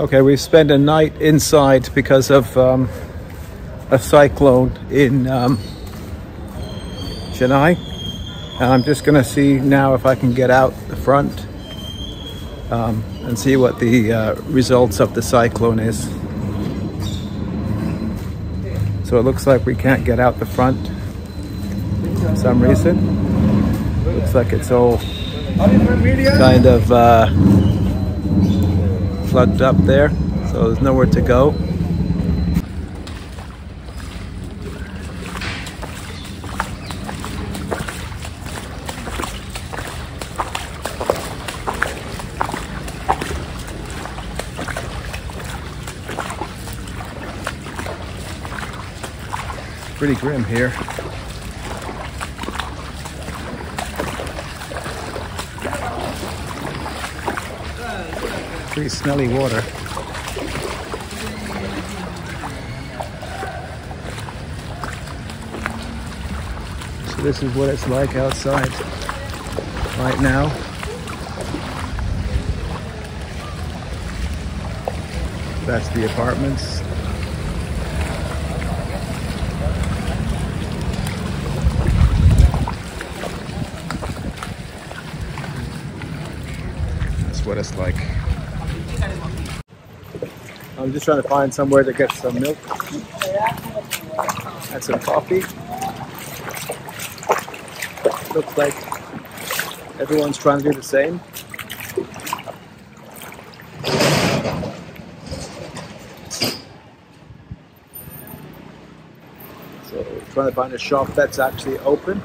Okay, we spent a night inside because of um, a cyclone in um, Chennai. And I'm just gonna see now if I can get out the front um, and see what the uh, results of the cyclone is. So it looks like we can't get out the front for some reason. Looks like it's all kind of uh, flooded up there, so there's nowhere to go. Pretty grim here. Pretty smelly water. So this is what it's like outside right now. That's the apartments. That's what it's like. I'm just trying to find somewhere to get some milk and some coffee. Looks like everyone's trying to do the same. So trying to find a shop that's actually open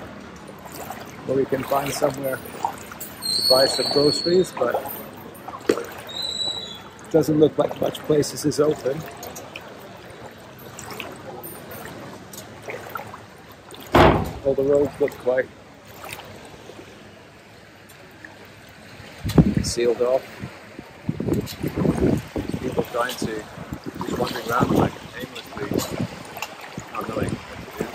where we can find somewhere to buy some groceries, but doesn't look like much places is open. All the roads look quite sealed off. People trying to just wandering around like aimlessly, not knowing what to do.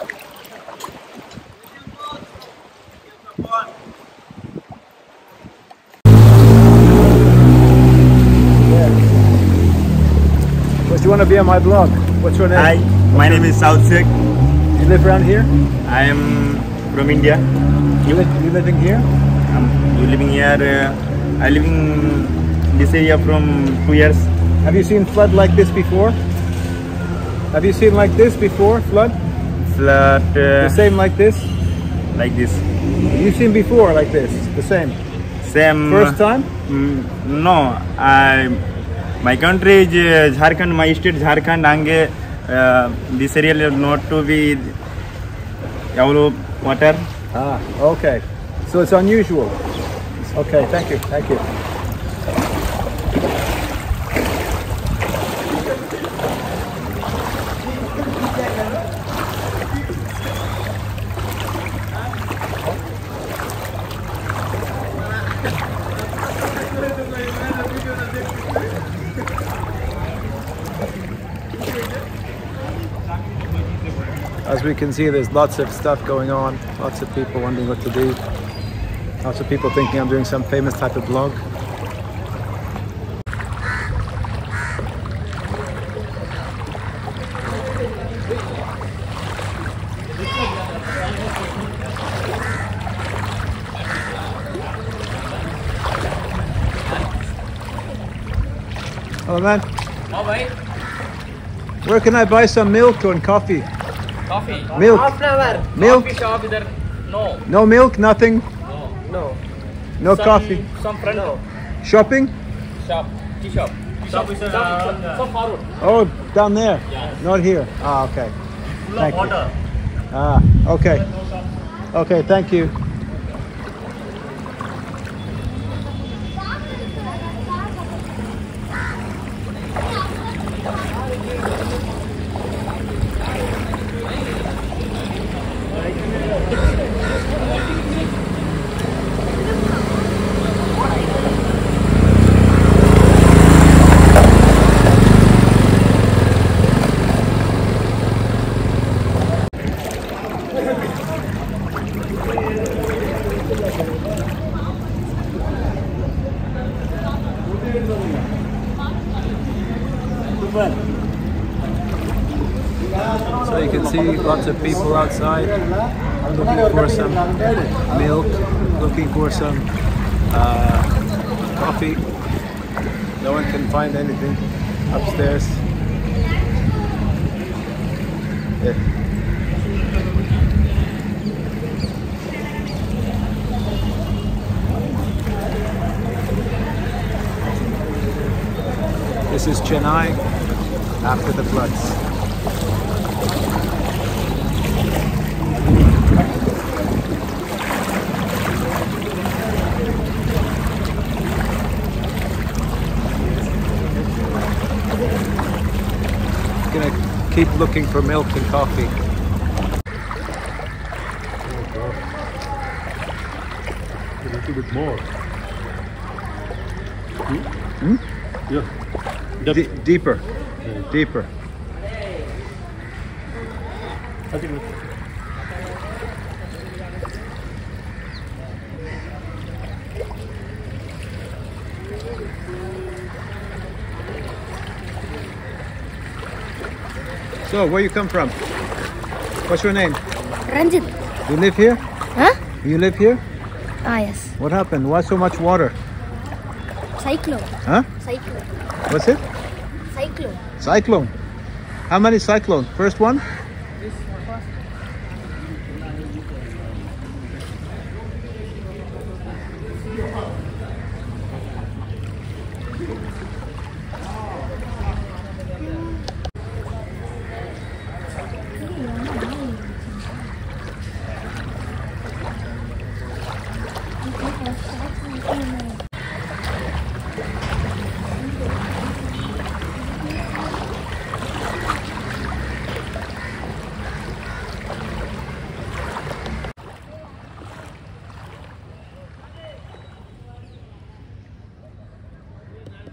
What do you want to be on my blog? What's your name? Hi, my name is Sheikh. You live around here? I am from India. You, li- you living here? Um, you living here? Uh, I living this area from two years. Have you seen flood like this before? Have you seen like this before? Flood? Flood. uh, The same like this? like this. You've seen before like this? The same? Same. First time? Mm, no, I. My country is Jharkhand my state Jharkhand आंगे this aerial not to be एवलो water okay so it's unusual okay thank you thank you As we can see, there's lots of stuff going on, lots of people wondering what to do, lots of people thinking I'm doing some famous type of blog. Hello, man. Where can I buy some milk and coffee? Coffee. Milk. Half an hour. Milk. Coffee shop there. No. No milk. Nothing. No. No. No some, coffee. Some friend. No. Shopping. Shop. Tea shop. Shop, shop is uh, Shop. uh, some. Oh, down there. Yes. Not here. Ah, okay. Full thank of water. You. Ah, okay. Okay, thank you. So you can see lots of people outside looking for some milk, looking for some uh, coffee. No one can find anything upstairs. Yeah. This is Chennai after the floods. Gonna keep looking for milk and coffee. A little bit more. Hmm? Yeah. D- deeper, deeper. So, where you come from? What's your name? Ranjit. You live here? Huh? You live here? Ah, yes. What happened? Why so much water? Cyclone. Huh? Cyclone. What's it? Cyclone. Cyclone. How many cyclone? First one?